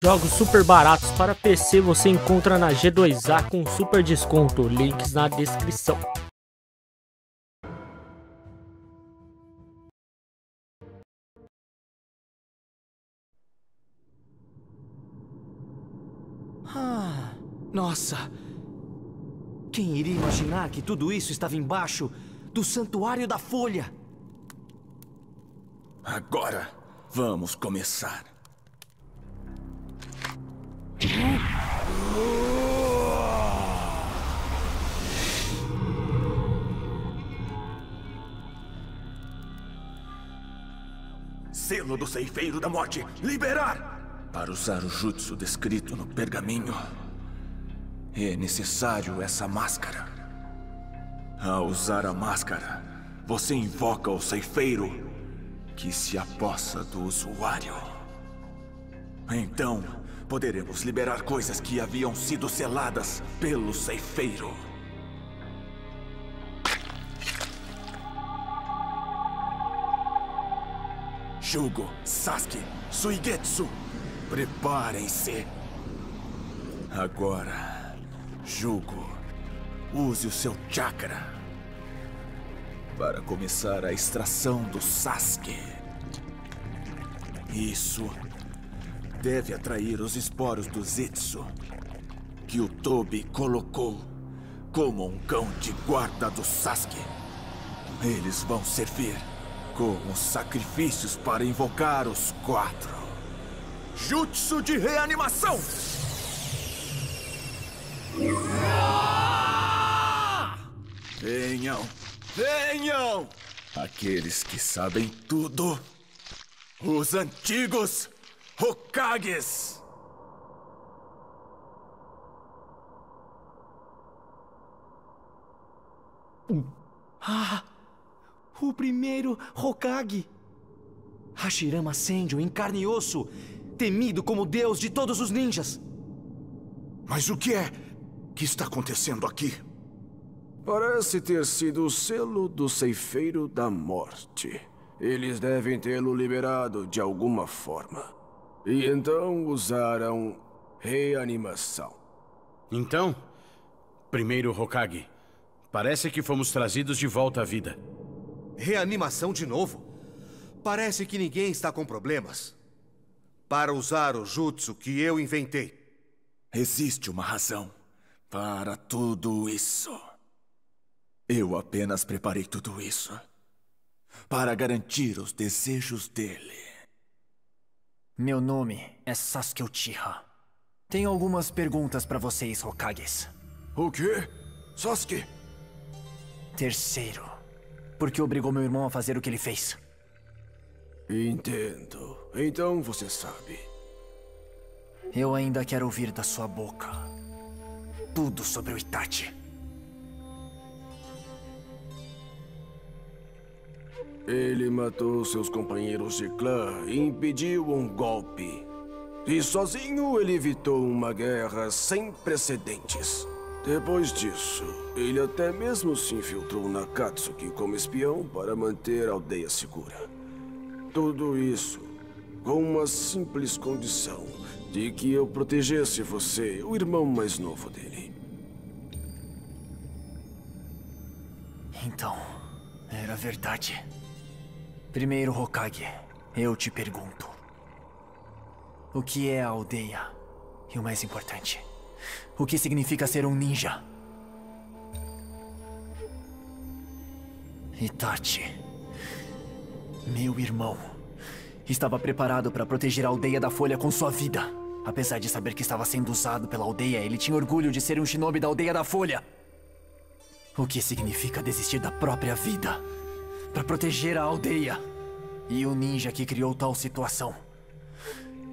Jogos super baratos para PC você encontra na G2A com super desconto. Links na descrição. Ah, nossa! Quem iria imaginar que tudo isso estava embaixo do Santuário da Folha? Agora, vamos começar. Selo do Ceifeiro da Morte, liberar! Para usar o jutsu descrito no pergaminho, é necessário essa máscara. Ao usar a máscara, você invoca o Ceifeiro que se apossa do usuário. Então, poderemos liberar coisas que haviam sido seladas pelo ceifeiro. Shugo, Sasuke, Suigetsu, preparem-se. Agora, Jugo, use o seu chakra para começar a extração do Sasuke. Isso deve atrair os esporos do Zetsu, que o Tobi colocou como um cão de guarda do Sasuke. Eles vão servir como sacrifícios para invocar os quatro. Jutsu de reanimação! Venham! Venham! Aqueles que sabem tudo. Os antigos Hokages! Ah! O primeiro Hokage! Hashirama Senju em carne e osso, temido como deus de todos os ninjas. Mas o que é que está acontecendo aqui? Parece ter sido o selo do Ceifeiro da Morte. Eles devem tê-lo liberado de alguma forma. E então usaram reanimação. Então, primeiro Hokage, parece que fomos trazidos de volta à vida. Reanimação de novo? Parece que ninguém está com problemas. Para usar o jutsu que eu inventei. Existe uma razão para tudo isso. Eu apenas preparei tudo isso para garantir os desejos dele. Meu nome é Sasuke Uchiha. Tenho algumas perguntas para vocês, Hokages. O quê? Sasuke? Terceiro. Por que obrigou meu irmão a fazer o que ele fez? Entendo. Então você sabe. Eu ainda quero ouvir da sua boca tudo sobre o Itachi. Ele matou seus companheiros de clã e impediu um golpe. E sozinho ele evitou uma guerra sem precedentes. Depois disso, ele até mesmo se infiltrou na Katsuki como espião para manter a aldeia segura. Tudo isso com uma simples condição de que eu protegesse você, o irmão mais novo dele. Então, era verdade. Primeiro Hokage, eu te pergunto. O que é a aldeia? E o mais importante, o que significa ser um ninja? Itachi, meu irmão, estava preparado para proteger a aldeia da Folha com sua vida. Apesar de saber que estava sendo usado pela aldeia, ele tinha orgulho de ser um shinobi da aldeia da Folha. O que significa desistir da própria vida para proteger a aldeia. E o ninja que criou tal situação.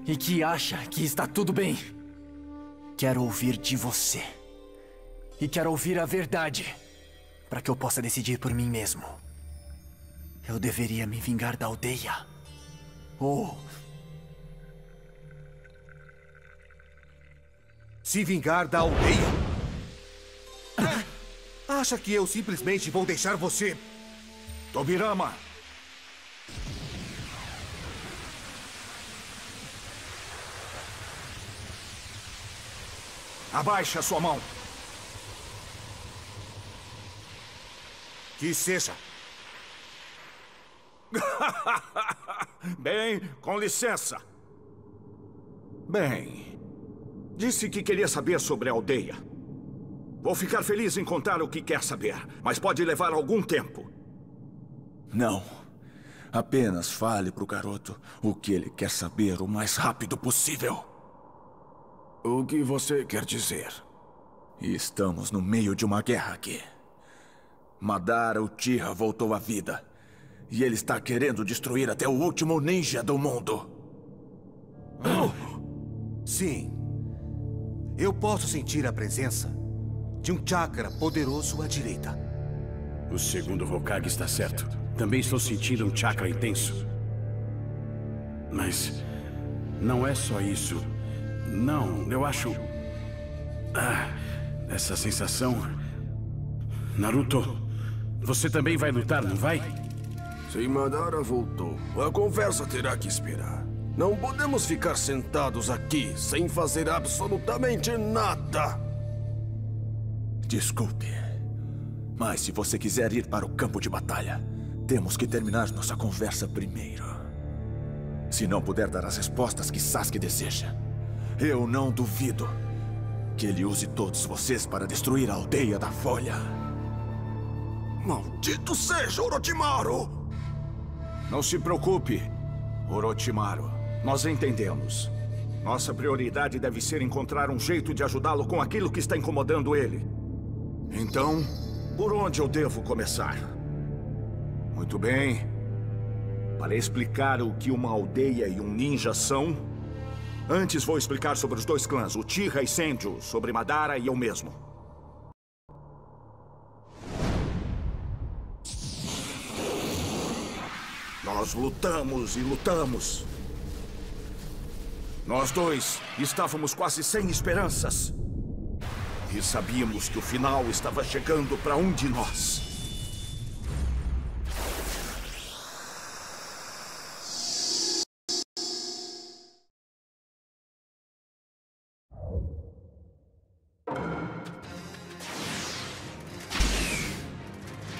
E que acha que está tudo bem. Quero ouvir de você. E quero ouvir a verdade. Para que eu possa decidir por mim mesmo. Eu deveria me vingar da aldeia. Ou. Se vingar da aldeia? Acha que eu simplesmente vou deixar você Tobirama! Abaixe a sua mão. Que seja. Bem, com licença. Bem, disse que queria saber sobre a aldeia. Vou ficar feliz em contar o que quer saber, mas pode levar algum tempo. Não. Apenas fale pro garoto o que ele quer saber o mais rápido possível. O que você quer dizer? Estamos no meio de uma guerra aqui. Madara Uchiha voltou à vida. E ele está querendo destruir até o último ninja do mundo. Sim. Eu posso sentir a presença de um chakra poderoso à direita. O segundo Hokage está certo. Também estou sentindo um chakra intenso. Mas não é só isso. Não, eu acho. Ah, essa sensação. Naruto, você também vai lutar, não vai? Se Madara voltou, a conversa terá que esperar. Não podemos ficar sentados aqui sem fazer absolutamente nada. Desculpe. Mas se você quiser ir para o campo de batalha, temos que terminar nossa conversa primeiro. Se não puder dar as respostas que Sasuke deseja, eu não duvido que ele use todos vocês para destruir a aldeia da Folha. Maldito seja Orochimaru! Não se preocupe, Orochimaru. Nós entendemos. Nossa prioridade deve ser encontrar um jeito de ajudá-lo com aquilo que está incomodando ele. Então, por onde eu devo começar? Muito bem. Para explicar o que uma aldeia e um ninja são, antes vou explicar sobre os dois clãs, o Tira e Senju, sobre Madara e eu mesmo. Nós lutamos e lutamos. Nós dois estávamos quase sem esperanças. E sabíamos que o final estava chegando para um de nós.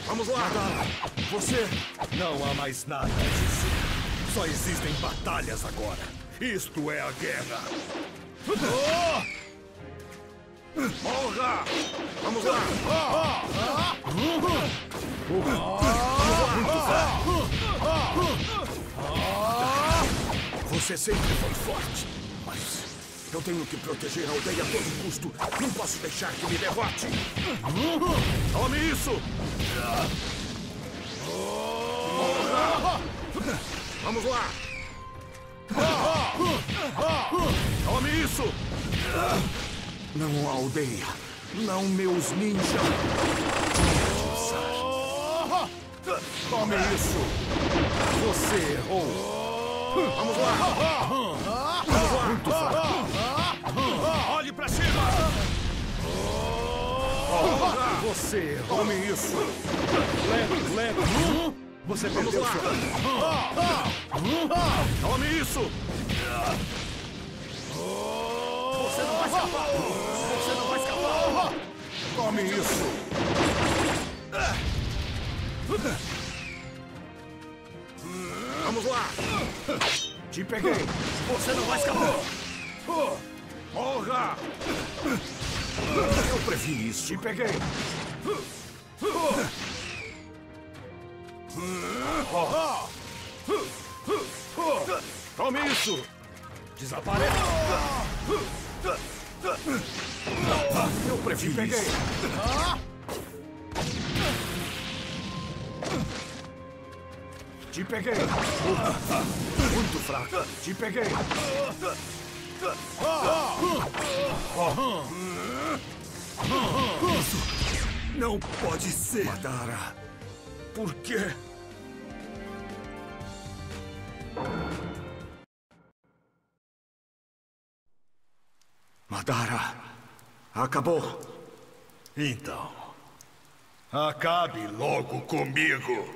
Vamos lá! Você não há mais nada a dizer. Só existem batalhas agora. Isto é a guerra. Honra! Vamos lá! Você sempre foi forte, mas eu tenho que proteger a aldeia a todo custo. Não posso deixar que me derrote. Tome isso! Honra! Vamos lá! Tome isso! Não a aldeia. Não meus ninjas. Tome isso. Você errou. Vamos lá. Vamos lá. Muito fraco. Olhe pra cima. Você errou. Tome isso. Leve, leve. Você perdeu sua... Tome isso. Você não vai escapar! Você não vai escapar! Tome isso! Vamos lá! Te peguei! Você não vai escapar! Morra! Eu previ isso! Te peguei! Tome isso! Desapareça! Eu previ peguei! Te peguei! Muito fraco! Te peguei! Isso não pode ser! Madara, por quê? Madara, acabou. Então, acabe logo comigo.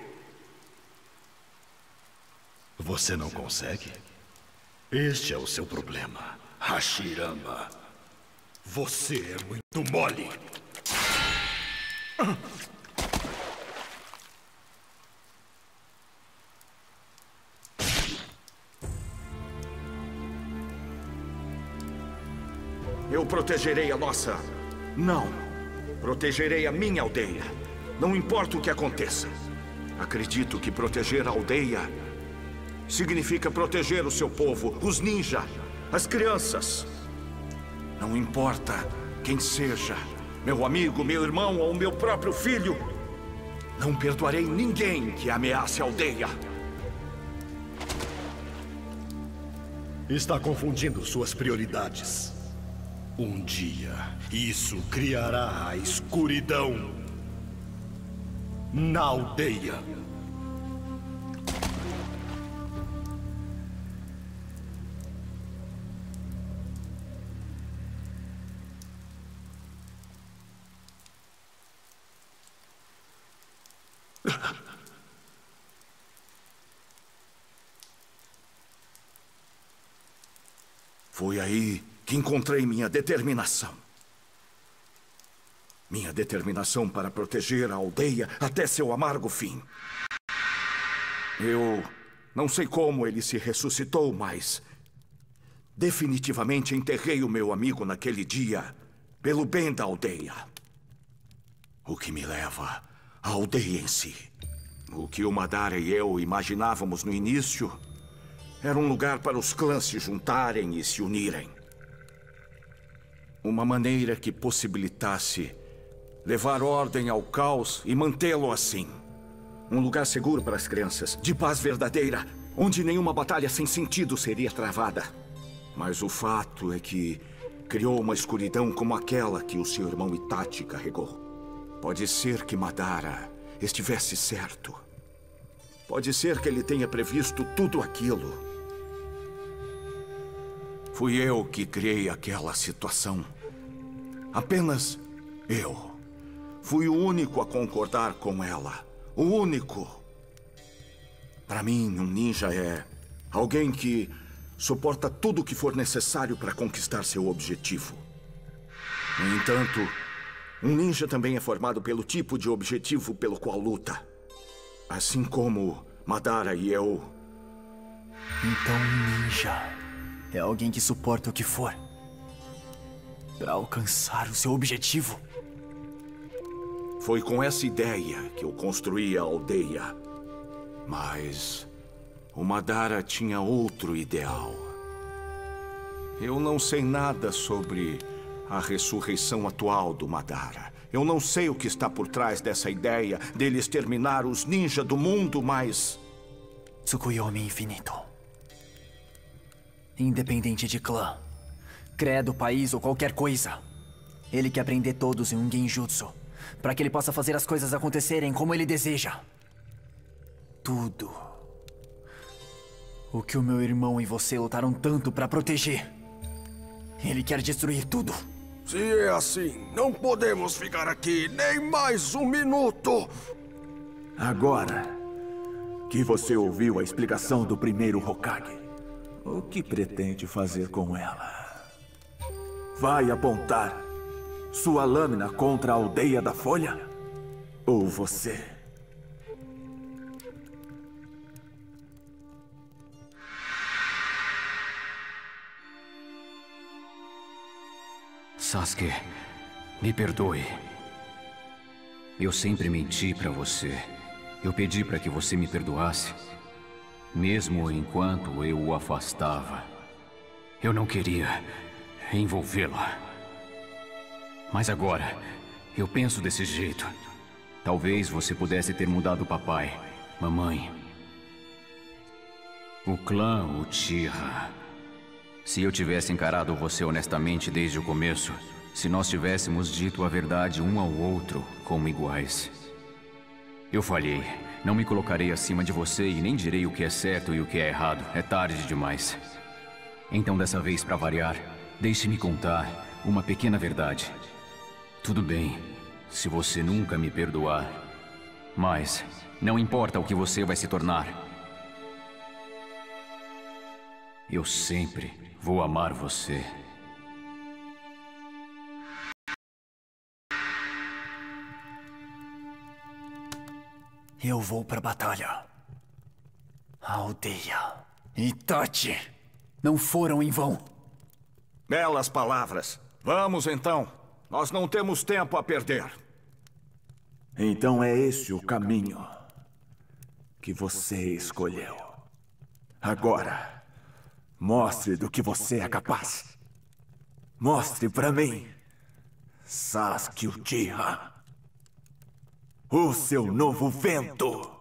Você não consegue? Este é o seu problema, Hashirama. Você é muito mole. Eu protegerei a nossa. Não. Protegerei a minha aldeia. Não importa o que aconteça. Acredito que proteger a aldeia significa proteger o seu povo, os ninja, as crianças. Não importa quem seja, meu amigo, meu irmão ou meu próprio filho. Não perdoarei ninguém que ameace a aldeia. Está confundindo suas prioridades. Um dia, isso criará a escuridão na aldeia. Que encontrei minha determinação. Minha determinação para proteger a aldeia até seu amargo fim. Eu não sei como ele se ressuscitou, mas. Definitivamente enterrei o meu amigo naquele dia, pelo bem da aldeia. O que me leva à aldeia em si. O que o Madara e eu imaginávamos no início era um lugar para os clãs se juntarem e se unirem. Uma maneira que possibilitasse levar ordem ao caos e mantê-lo assim. Um lugar seguro para as crianças, de paz verdadeira, onde nenhuma batalha sem sentido seria travada. Mas o fato é que criou uma escuridão como aquela que o seu irmão Itachi carregou. Pode ser que Madara estivesse certo. Pode ser que ele tenha previsto tudo aquilo. Fui eu que criei aquela situação. Apenas eu. Fui o único a concordar com ela. O único. Para mim, um ninja é alguém que suporta tudo o que for necessário para conquistar seu objetivo. No entanto, um ninja também é formado pelo tipo de objetivo pelo qual luta. Assim como Madara e eu. Então, ninja é alguém que suporta o que for para alcançar o seu objetivo. Foi com essa ideia que eu construí a aldeia. Mas o Madara tinha outro ideal. Eu não sei nada sobre a ressurreição atual do Madara. Eu não sei o que está por trás dessa ideia dele exterminar os ninjas do mundo, mas. Tsukuyomi Infinito. Independente de clã, credo, país ou qualquer coisa. Ele quer prender todos em um genjutsu, para que ele possa fazer as coisas acontecerem como ele deseja. Tudo. O que o meu irmão e você lutaram tanto para proteger. Ele quer destruir tudo. Se é assim, não podemos ficar aqui nem mais um minuto. Agora que você ouviu a explicação do primeiro Hokage, o que pretende fazer com ela? Vai apontar sua lâmina contra a aldeia da Folha? Ou você? Sasuke, me perdoe. Eu sempre menti para você. Eu pedi para que você me perdoasse, mesmo enquanto eu o afastava. Eu não queria envolvê-la. Mas agora, eu penso desse jeito. Talvez você pudesse ter mudado papai, mamãe. O clã Uchiha. Se eu tivesse encarado você honestamente desde o começo, se nós tivéssemos dito a verdade um ao outro como iguais. Eu falhei. Não me colocarei acima de você e nem direi o que é certo e o que é errado. É tarde demais. Então, dessa vez, para variar, deixe-me contar uma pequena verdade. Tudo bem, se você nunca me perdoar. Mas, não importa o que você vai se tornar. Eu sempre vou amar você. Eu vou pra batalha. A aldeia. Itachi. Não foram em vão. Belas palavras. Vamos então. Nós não temos tempo a perder. Então é esse o caminho que você escolheu. Agora, mostre do que você é capaz. Mostre pra mim, Sasuke Uchiha, o seu novo vento.